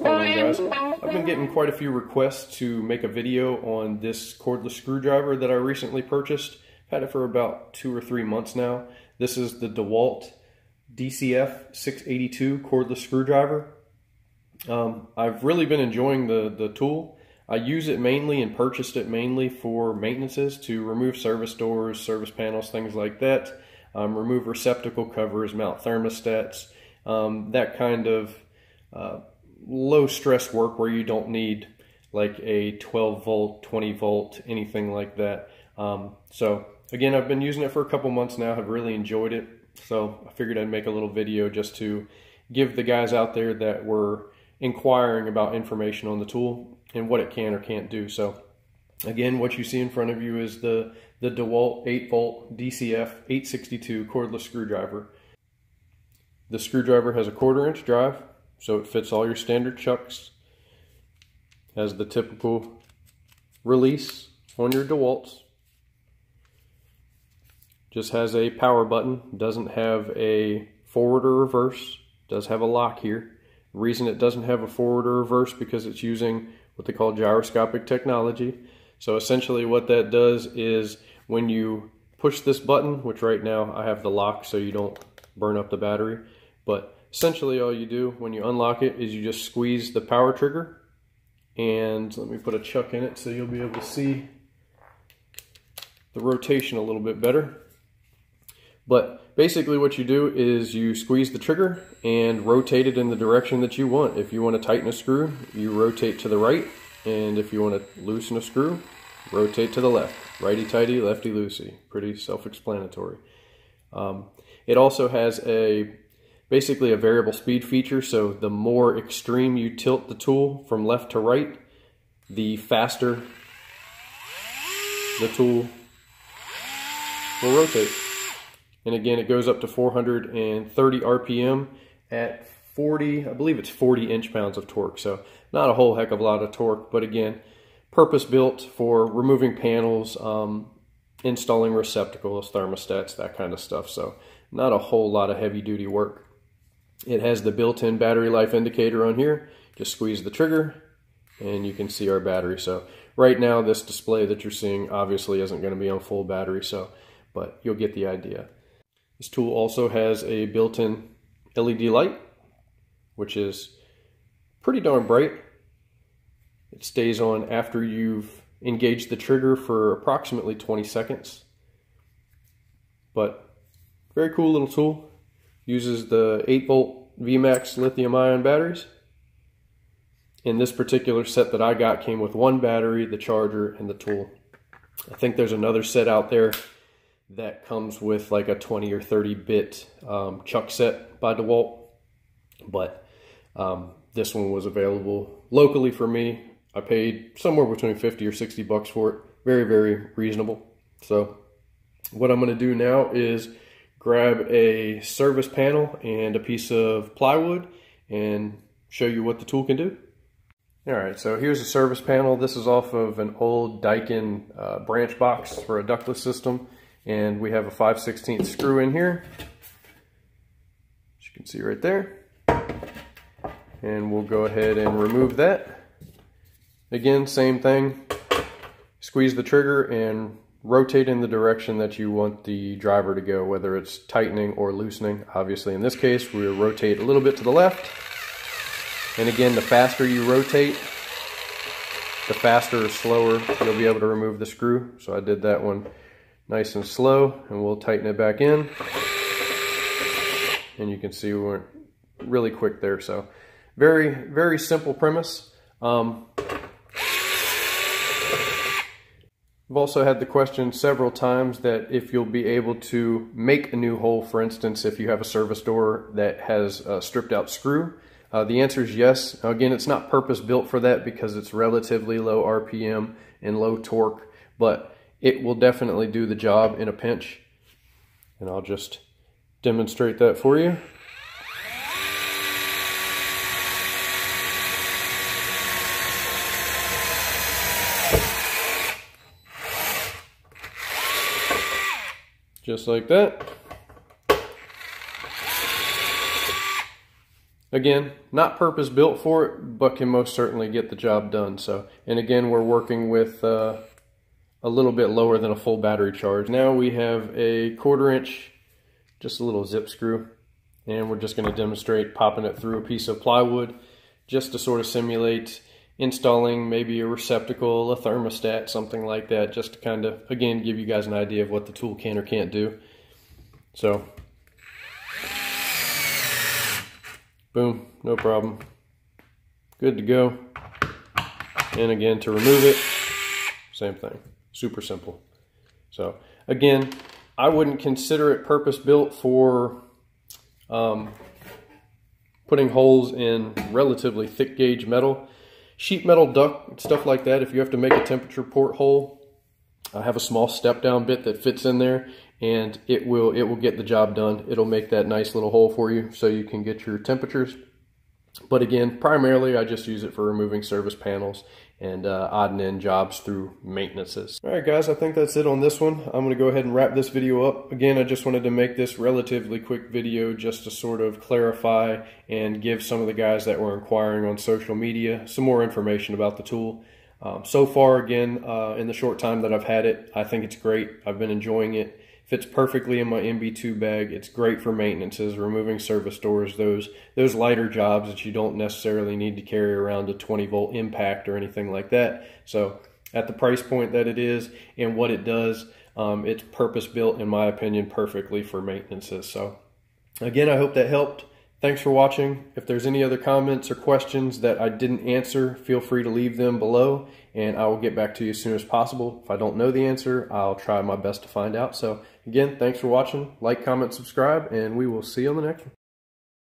guys. I've been getting quite a few requests to make a video on this cordless screwdriver that I recently purchased. I've had it for about two or three months now. This is the DeWalt DCF 682 cordless screwdriver. Um, I've really been enjoying the, the tool. I use it mainly and purchased it mainly for maintenances to remove service doors, service panels, things like that. Um, remove receptacle covers, mount thermostats, um, that kind of uh, low stress work where you don't need like a 12 volt, 20 volt, anything like that. Um, so again, I've been using it for a couple months now, have really enjoyed it. So I figured I'd make a little video just to give the guys out there that were inquiring about information on the tool and what it can or can't do. So again, what you see in front of you is the, the DeWalt 8 volt DCF 862 cordless screwdriver. The screwdriver has a quarter inch drive, so it fits all your standard chucks. Has the typical release on your DeWalts. Just has a power button, doesn't have a forward or reverse, does have a lock here. Reason it doesn't have a forward or reverse because it's using what they call gyroscopic technology. So essentially what that does is when you push this button, which right now I have the lock so you don't burn up the battery, but essentially all you do when you unlock it is you just squeeze the power trigger and let me put a chuck in it so you'll be able to see the rotation a little bit better. But basically what you do is you squeeze the trigger and rotate it in the direction that you want. If you want to tighten a screw, you rotate to the right. And if you want to loosen a screw, rotate to the left. Righty-tighty, lefty-loosey. Pretty self-explanatory. Um, it also has a basically a variable speed feature. So the more extreme you tilt the tool from left to right, the faster the tool will rotate. And again, it goes up to 430 RPM at 40, I believe it's 40 inch pounds of torque. So not a whole heck of a lot of torque, but again, purpose built for removing panels, um, installing receptacles, thermostats, that kind of stuff. So not a whole lot of heavy duty work. It has the built-in battery life indicator on here. Just squeeze the trigger and you can see our battery. So right now this display that you're seeing obviously isn't going to be on full battery, so but you'll get the idea. This tool also has a built-in LED light, which is pretty darn bright. It stays on after you've engaged the trigger for approximately 20 seconds. But very cool little tool. Uses the 8 volt VMAX lithium ion batteries. In this particular set that I got came with one battery, the charger, and the tool. I think there's another set out there that comes with like a 20 or 30 bit um, chuck set by DeWalt. But um, this one was available locally for me. I paid somewhere between 50 or 60 bucks for it. Very, very reasonable. So what I'm going to do now is grab a service panel and a piece of plywood and show you what the tool can do. All right, so here's a service panel. This is off of an old Daikin uh, branch box for a ductless system. And we have a 5 16 screw in here, as you can see right there. And we'll go ahead and remove that. Again, same thing. Squeeze the trigger and rotate in the direction that you want the driver to go, whether it's tightening or loosening. Obviously, in this case, we'll rotate a little bit to the left. And again, the faster you rotate, the faster or slower you'll be able to remove the screw. So I did that one nice and slow and we'll tighten it back in and you can see we went really quick there so very very simple premise um, I've also had the question several times that if you'll be able to make a new hole, for instance, if you have a service door that has a stripped out screw. Uh, the answer is yes. Again, it's not purpose built for that because it's relatively low RPM and low torque, but it will definitely do the job in a pinch. And I'll just demonstrate that for you. just like that. Again, not purpose built for it, but can most certainly get the job done. So, and again, we're working with uh, a little bit lower than a full battery charge. Now we have a quarter inch, just a little zip screw, and we're just going to demonstrate popping it through a piece of plywood just to sort of simulate installing maybe a receptacle, a thermostat, something like that, just to kind of, again, give you guys an idea of what the tool can or can't do. So Boom, no problem. Good to go. And again, to remove it, same thing. Super simple. So again, I wouldn't consider it purpose-built for um, putting holes in relatively thick gauge metal. Sheet metal duct, stuff like that, if you have to make a temperature port hole, I have a small step down bit that fits in there and it will it will get the job done. It'll make that nice little hole for you so you can get your temperatures. But again, primarily I just use it for removing service panels and uh, odd and end jobs through maintenances. All right, guys, I think that's it on this one. I'm going to go ahead and wrap this video up. Again, I just wanted to make this relatively quick video just to sort of clarify and give some of the guys that were inquiring on social media some more information about the tool. Um, so far, again, uh, in the short time that I've had it, I think it's great. I've been enjoying it. Fits perfectly in my MB2 bag. It's great for maintenances, removing service doors, those those lighter jobs that you don't necessarily need to carry around a 20 volt impact or anything like that. So at the price point that it is and what it does, um, it's purpose built, in my opinion, perfectly for maintenances. So again, I hope that helped. Thanks for watching. If there's any other comments or questions that I didn't answer, feel free to leave them below and I will get back to you as soon as possible. If I don't know the answer, I'll try my best to find out. So again, thanks for watching. Like, comment, subscribe, and we will see you on the next one.